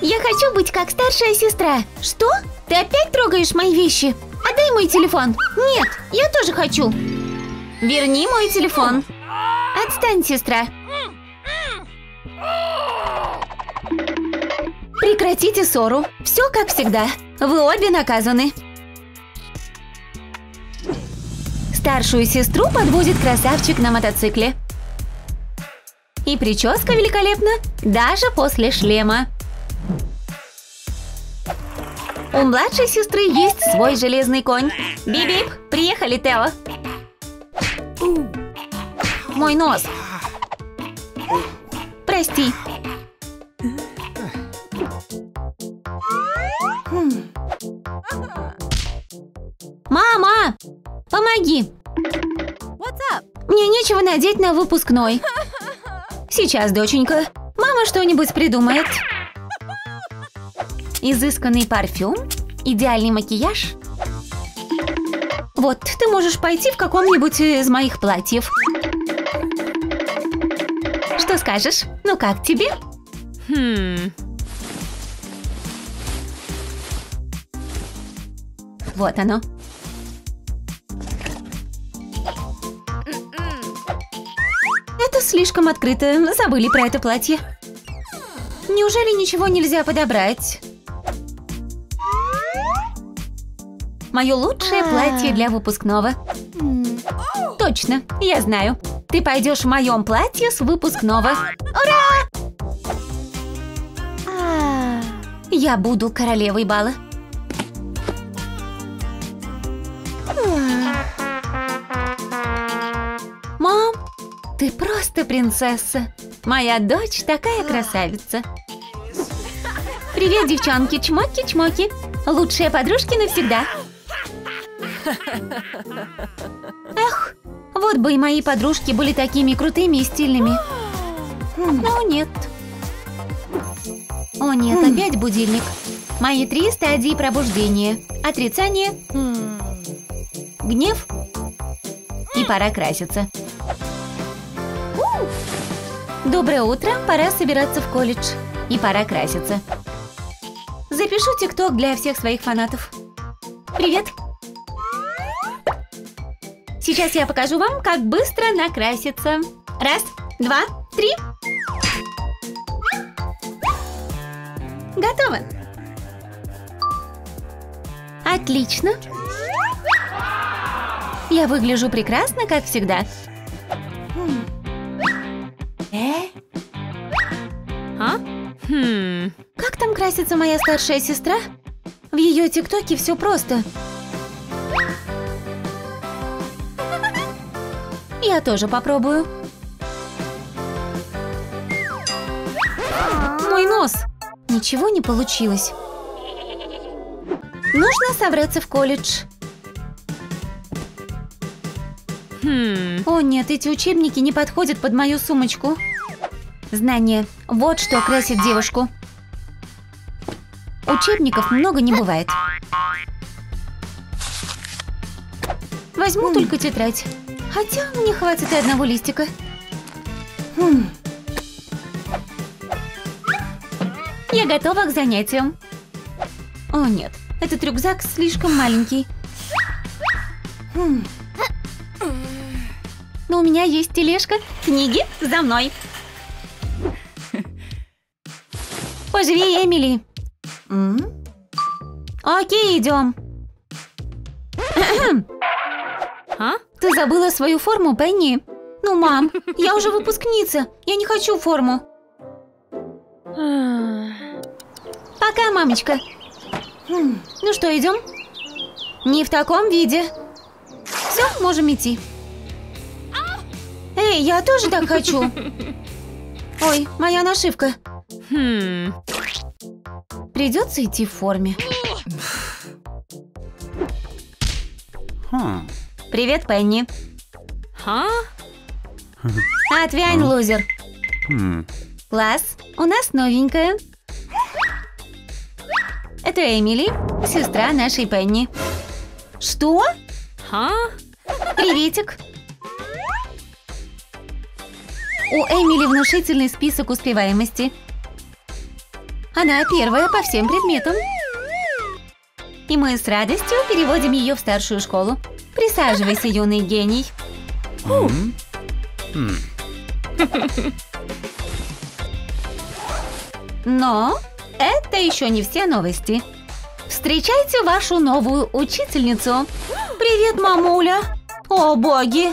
Я хочу быть как старшая сестра. Что? Ты опять трогаешь мои вещи? Отдай мой телефон. Нет, я тоже хочу. Верни мой телефон. Отстань, сестра. Прекратите ссору. Все как всегда. Вы обе наказаны. Старшую сестру подвозит красавчик на мотоцикле. И прическа великолепна, даже после шлема. У младшей сестры есть свой железный конь. Бип-бип, приехали, Тео. Мой нос. Прости. Мама! Помоги! Мне нечего надеть на выпускной. Сейчас, доченька. Мама что-нибудь придумает. Изысканный парфюм, идеальный макияж. Вот, ты можешь пойти в каком-нибудь из моих платьев. Что скажешь? Ну как тебе? Хм. Вот оно. Это слишком открыто. Забыли про это платье. Неужели ничего нельзя подобрать? Мое лучшее платье для выпускного. Точно, я знаю. Ты пойдешь в моем платье с выпускного. Ура! Я буду королевой бала. Мам, ты просто принцесса. Моя дочь такая красавица. Привет, девчонки, чмоки-чмоки. Лучшие подружки навсегда. Эх, вот бы и мои подружки были такими крутыми и стильными. Но нет. О нет, опять будильник. Мои три стадии пробуждения. Отрицание, гнев и пора краситься. Доброе утро, пора собираться в колледж. И пора краситься. Запишу тикток для всех своих фанатов. Привет! Сейчас я покажу вам, как быстро накраситься. Раз, два, три. Готово. Отлично. Я выгляжу прекрасно, как всегда. Э? А? Хм. Как там красится моя старшая сестра? В ее тиктоке все просто. Я тоже попробую. Мой нос. Ничего не получилось. Нужно собраться в колледж. Хм. О нет, эти учебники не подходят под мою сумочку. Знание. Вот что красит девушку. Учебников много не бывает. Возьму только тетрадь. Хотя мне хватит и одного листика. Хм. Я готова к занятиям. О нет, этот рюкзак слишком маленький. Хм. Но у меня есть тележка. Книги за мной. Поживее, Эмили. М? Окей, идем. Ты забыла свою форму, Пенни? Ну, мам, я уже выпускница. Я не хочу форму. Пока, мамочка. Хм, Ну что, идем? Не в таком виде. Все, можем идти. Эй, я тоже так хочу. Ой, моя нашивка. Придется идти в форме. Хм. Привет, Пенни. Ха? Отвянь, лузер. Хм. Класс, у нас новенькая. Это Эмили, сестра нашей Пенни. Что? Ха? Приветик. У Эмили внушительный список успеваемости. Она первая по всем предметам. И мы с радостью переводим ее в старшую школу. Присаживайся, юный гений. Но это еще не все новости. Встречайте вашу новую учительницу. Привет, мамуля. О, боги.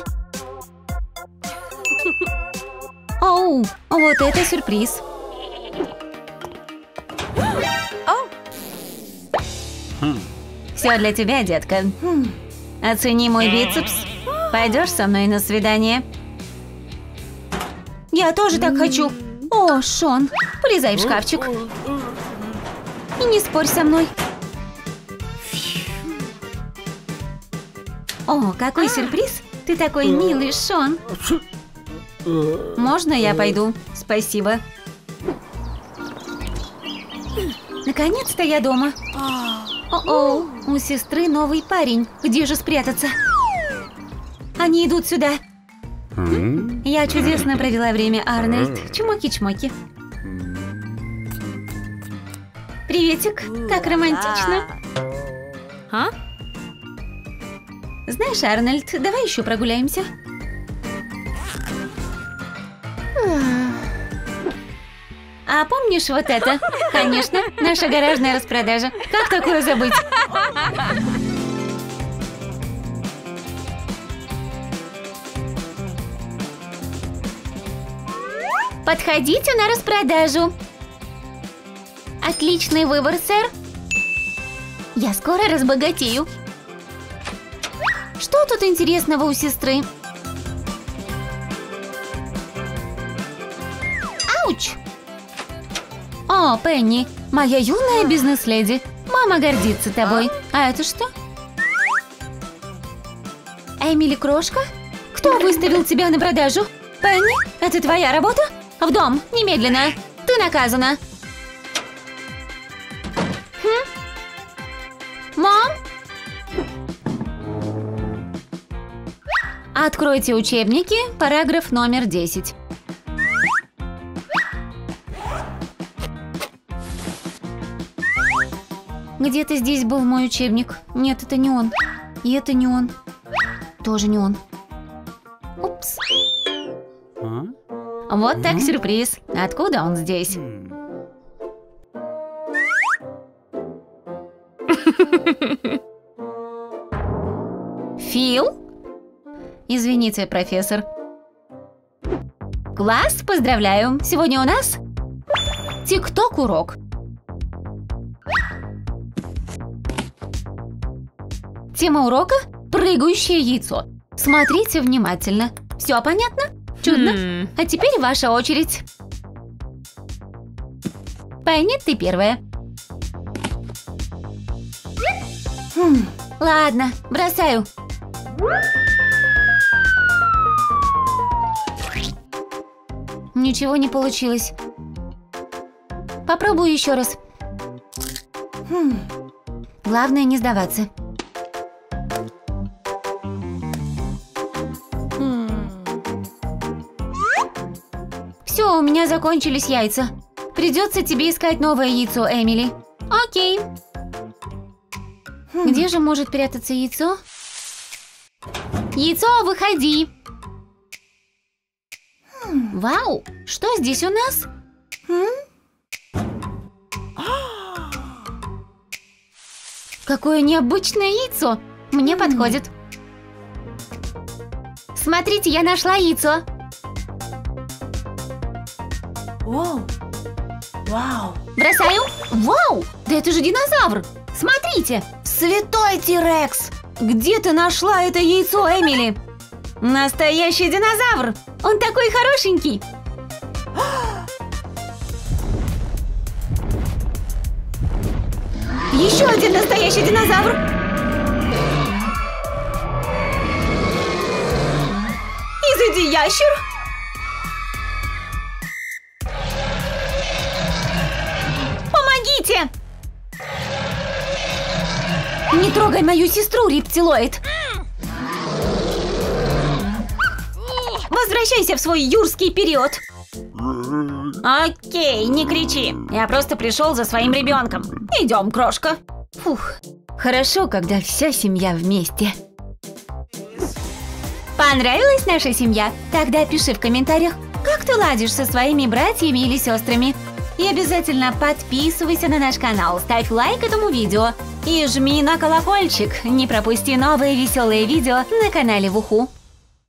Оу, вот это сюрприз. Все для тебя, детка. Оцени мой бицепс. Пойдешь со мной на свидание? Я тоже так хочу. О, Шон, полезай в шкафчик. И не спорь со мной. О, какой сюрприз! Ты такой милый, Шон. Можно я пойду? Спасибо. Наконец-то я дома. О-о, у сестры новый парень. Где же спрятаться? Они идут сюда. Я чудесно провела время, Арнольд. Чмоки-чмоки. Приветик, как романтично. А? Знаешь, Арнольд, давай еще прогуляемся. А помнишь вот это? Конечно, наша гаражная распродажа. Как такое забыть? Подходите на распродажу. Отличный выбор, сэр. Я скоро разбогатею. Что тут интересного у сестры? О, Пенни, моя юная бизнес-леди. Мама гордится тобой. А это что? Эмили Крошка? Кто выставил тебя на продажу? Пенни, это твоя работа? В дом, немедленно. Ты наказана. Хм? Мам? Откройте учебники, параграф номер 10. Где-то здесь был мой учебник. Нет, это не он. И это не он. Тоже не он. Упс. Вот так сюрприз. Откуда он здесь? Фил? Извините, профессор. Класс, поздравляю. Сегодня у нас тикток-урок. Тема урока – прыгающее яйцо. Смотрите внимательно. Все понятно? Чудно. Хм. А теперь ваша очередь. Пенни, ты первая. Хм, ладно, бросаю. Ничего не получилось. Попробую еще раз. Хм. Главное не сдаваться. Меня закончились яйца. Придется тебе искать новое яйцо, Эмили. Окей. Где же может прятаться яйцо? Яйцо, выходи. Вау, что здесь у нас? Какое необычное яйцо. Мне подходит. Смотрите, я нашла яйцо. Вау. Вау. Бросаю. Вау! Да это же динозавр! Смотрите! Святой Тирекс! Где ты нашла это яйцо, Эмили? Настоящий динозавр! Он такой хорошенький! Еще один настоящий динозавр! Изыди, ящер! Помогите! Не трогай мою сестру, рептилоид! Возвращайся в свой юрский период! Окей, не кричи. Я просто пришел за своим ребенком. Идем, крошка. Фух, хорошо, когда вся семья вместе. Понравилась наша семья? Тогда пиши в комментариях, как ты ладишь со своими братьями или сестрами. И обязательно подписывайся на наш канал, ставь лайк этому видео и жми на колокольчик. Не пропусти новые веселые видео на канале Вуху.